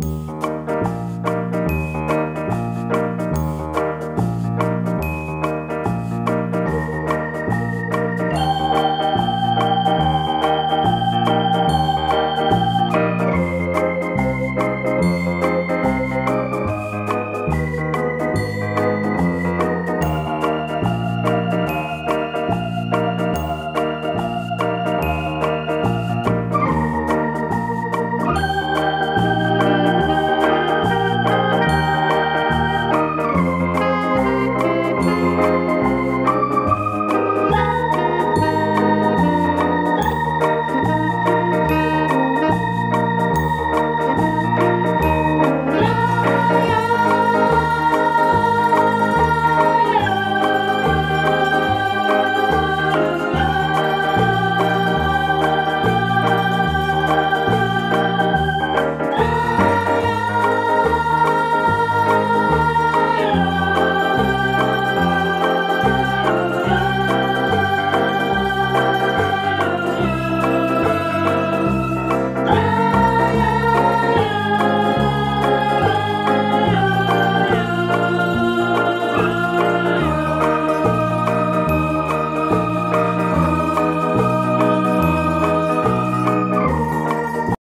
Música